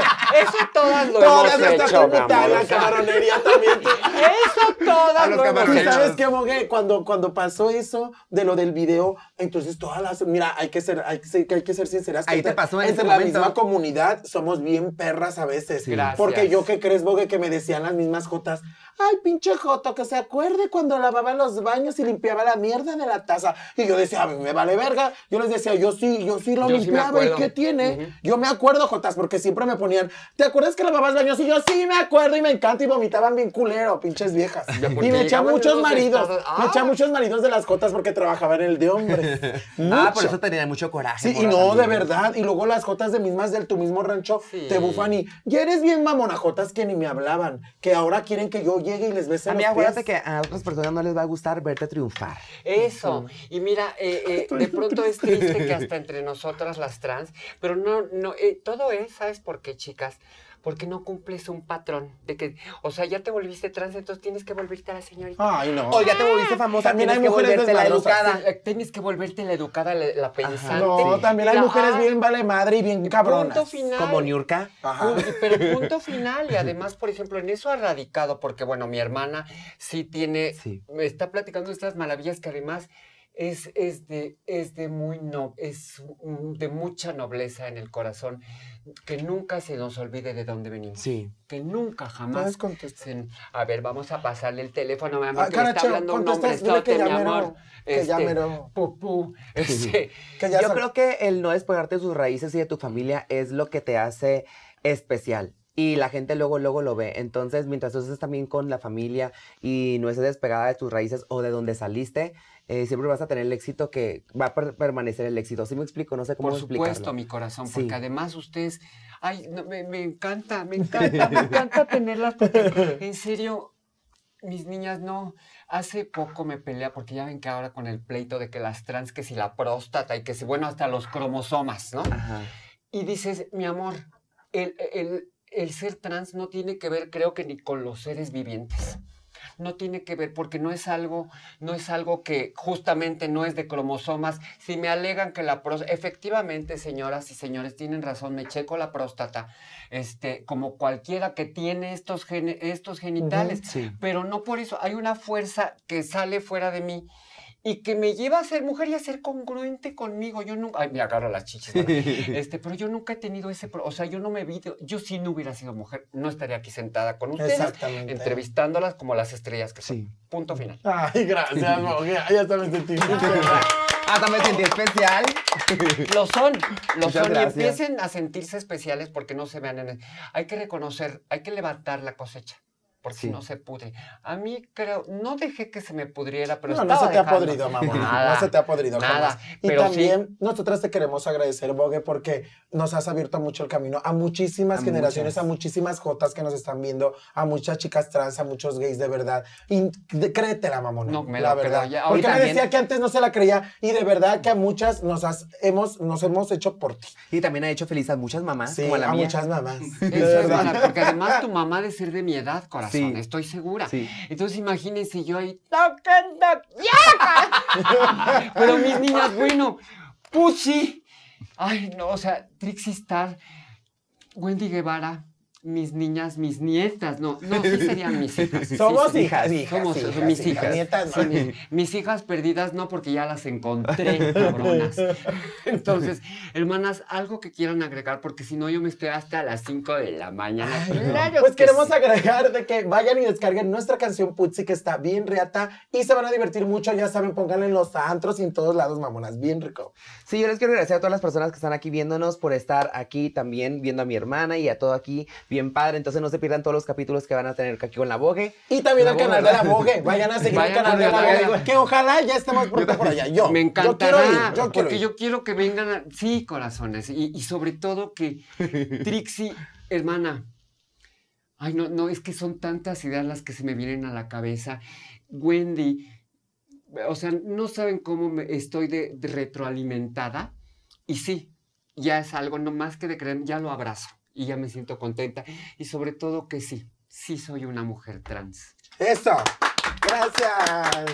eso todas lo Todas hemos hecho, mi amor. la o sea, camaronería también. Eso todas lo hemos ¿Y camarones. hecho. sabes qué, Mogue? Cuando, cuando pasó eso de lo del video, entonces todas las... Mira, hay que ser, hay que ser, hay que ser sinceras. que Ahí te entre- pasó en Entre la momento. misma comunidad somos bien perras a veces. Gracias. Porque yo, ¿qué crees, Bogue? Que me decían las mismas jotas. Ay, pinche joto, que se acuerde cuando lavaba los baños y limpiaba la mierda de la taza. Y yo decía, a mí me vale verga. Yo les decía, yo sí, yo sí lo Yo sí limpiaba. ¿Y qué tiene? Yo me acuerdo, jotas, porque siempre me ponían, ¿te acuerdas que lavabas baños? Y yo sí me acuerdo y me encanta y vomitaban bien culero, pinches viejas. Y me llegaban muchos maridos. estados- Me Ah. echaban muchos maridos de las jotas porque trabajaba en el de hombres. Ah, por eso tenía mucho coraje. Sí, y no, de verdad. Y luego las jotas de mismas del tu mismo rancho Sí. te bufan y ya eres bien mamonajotas que ni me hablaban. Que ahora quieren que yo llegue y les bese A mí los acuérdate pies. que a otras personas no les va a gustar verte triunfar. Eso. Y mira, eh, eh, de pronto es triste que hasta entre nosotras las trans, pero no, no, eh, todo es, ¿sabes por qué, chicas? Porque no cumples un patrón de que, o sea, ya te volviste trans, entonces tienes que volverte a la señorita. Ay, no. O ya te volviste famosa, También hay mujeres la educada. Eh, Tienes que volverte la educada, la, la pensante. No, también hay La- mujeres ah, bien vale madre y bien cabronas. Punto final. Como Niurka. Ajá. Pero punto final. Y además, por ejemplo, en eso ha radicado, porque bueno, mi hermana sí tiene, Sí. me está platicando estas maravillas que además es, es de, es de muy no, es de mucha nobleza en el corazón, que nunca se nos olvide de dónde venimos. Sí. Que nunca jamás. A ver, vamos a pasarle el teléfono, mi amor, Ah, que le está Caracho, hablando un hombre ya mi amor. que ya mero. Pupú. Este, Que ya Yo creo que el no despegarte de tus raíces y de tu familia es lo que te hace especial. Y la gente luego, luego lo ve. Entonces, mientras tú estés también con la familia y no estés despegada de tus raíces o de donde saliste, eh, siempre vas a tener el éxito que va a per- permanecer el éxito. ¿Sí me explico? No sé cómo Por supuesto, explicarlo. mi corazón, Sí. porque además ustedes, ay, no, me, me encanta, me encanta, me encanta tenerlas, porque en serio, mis niñas no, hace poco me pelea, porque ya ven que ahora con el pleito de que las trans, que si la próstata y que si, bueno, hasta los cromosomas, ¿no? Ajá. Y dices, mi amor, el, el- el ser trans no tiene que ver, creo que ni con los seres vivientes. No tiene que ver, porque no es algo, no es algo que justamente no es de cromosomas. Si me alegan que la próstata, efectivamente, señoras y señores, tienen razón, me checo la próstata, este, como cualquiera que tiene estos, estos genitales. Sí. Pero no por eso, hay una fuerza que sale fuera de mí y que me lleva a ser mujer y a ser congruente conmigo. Yo nunca, ay, me agarro las chichis, este, pero yo nunca he tenido ese, o sea, yo no me vi, yo si no hubiera sido mujer, no estaría aquí sentada con ustedes, Exactamente. entrevistándolas como las estrellas que son. Sí. Punto final. Ay, gracias. Ay, Ya sabes de ti. Hasta me sentí especial. Lo son, lo Muchas son y empiecen a sentirse especiales porque no se vean en el... Hay que reconocer, hay que levantar la cosecha. Porque si Sí. no se pudre. A mí creo, no dejé que se me pudriera, pero No, no estaba se te ha podrido, mamá. Nada, no se te ha podrido nada, jamás. Y pero sí. también nosotras te queremos agradecer, Bogue, porque nos has abierto mucho el camino a muchísimas A generaciones, muchas. a muchísimas jotas que nos están viendo, a muchas chicas trans, a muchos gays de verdad. Y de- créetela, mamona. No, me la verdad. ya. Porque me decía que antes no se la creía y de verdad que a muchas nos, has, hemos, nos hemos hecho por ti. Y también ha hecho feliz a muchas mamás, Sí, como a la a mía. muchas mamás. De Eso es verdad. porque además tu mamá ha de ser de mi edad, corazón, Sí. estoy segura. Sí. Entonces imagínense yo ahí. Pero mis niñas, bueno, Puchi. Ay, no, o sea, Trixie Star, Wendy Guevara, mis niñas, mis nietas, no, no, sí serían mis hijas. Somos sí, hijas, hijas, Somos hijas, mis hijas, hijas. nietas, Sí, no. mis, mis hijas perdidas, no, porque ya las encontré, cabronas. Entonces, hermanas, algo que quieran agregar, porque si no, yo me estoy hasta las 5 de la mañana. Ay. Claro Pues que queremos sí. agregar de que vayan y descarguen nuestra canción Putzi, que está bien reata y se van a divertir mucho. Ya saben, pónganla en los antros y en todos lados, mamonas. Bien rico. Sí, yo les quiero agradecer a todas las personas que están aquí viéndonos por estar aquí también viendo a mi hermana y a todo aquí bien padre. Entonces no se pierdan todos los capítulos que van a tener aquí con la Bogue. Y también el Vogue, canal de la. Vogue. Vayan a seguir el Vayan canal con de la Vogue. Vogue. Que ojalá ya estemos pronto por allá. Yo. Me Yo encantará, quiero ir. Yo quiero porque ir. yo quiero que vengan, a- sí, corazones, y, y sobre todo que Trixie, hermana, ay, no, no, es que son tantas ideas las que se me vienen a la cabeza. Wendy, o sea, no saben cómo me estoy de, de retroalimentada, y sí, ya es algo, no más que de creer, ya lo abrazo, y ya me siento contenta, y sobre todo que sí, sí soy una mujer trans. Eso. Gracias.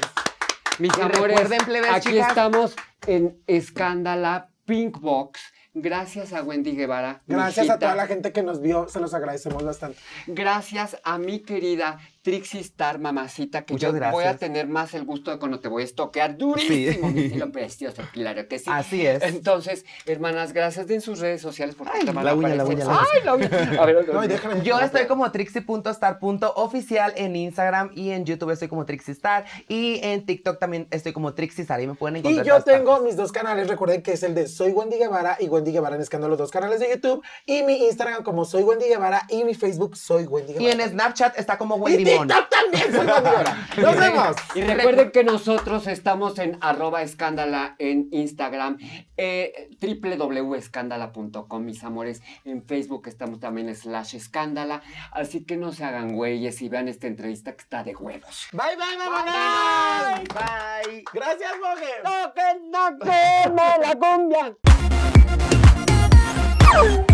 Mis Y amores, recuerden, plebes, aquí chicas. estamos en Escándala Pink Box. Gracias a Wendy Guevara. Gracias a toda la gente que nos vio. Se los agradecemos bastante. Gracias a mi querida Trixie Star, mamacita, que Muchas yo voy a gracias. tener más el gusto de cuando te voy a estoquear durísimo, Sí. mi estilo precioso, claro que sí. Así es. Entonces, hermanas, gracias den sus redes sociales porque Ay, te van la a uña, la uña, la uña. Ay, la uña. A ver, No, y déjame. Yo estoy como trixie.star.oficial en Instagram y en YouTube estoy como Trixie Star y en TikTok también estoy como Trixie Star y me pueden Y encontrar. en yo tengo partes. mis dos canales, recuerden que es el de Soy Wendy Guevara y Wendy Guevara en Escándalo, dos canales de YouTube, y mi Instagram como Soy Wendy Guevara y mi Facebook Soy Wendy Y Guevara. en Snapchat está como Y Wendy Mon. TikTok también soy Wendy Guevara. Nos vemos. Y recuerden que nosotros estamos en arroba escándala en Instagram, eh, www.escándala.com, mis amores. En Facebook estamos también slash escándala. Así que no se hagan güeyes y vean esta entrevista que está de huevos. Bye, bye, mamonas. Bye. Gracias, Mogue. ¡No, que no queme la cumbia! Thank you.